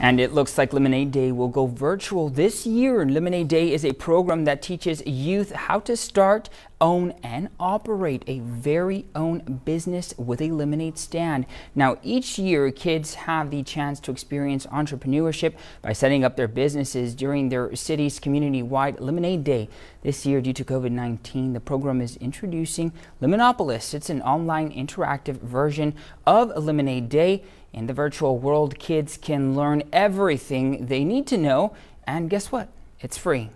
And it looks like Lemonade Day will go virtual this year. Lemonade Day is a program that teaches youth how to start, own, and operate a very own business with a lemonade stand. Now, each year, kids have the chance to experience entrepreneurship by setting up their businesses during their city's community-wide Lemonade Day. This year, due to COVID-19, the program is introducing Lemonopolis. It's an online interactive version of Lemonade Day. In the virtual world, kids can learn everything they need to know, and guess what? It's free.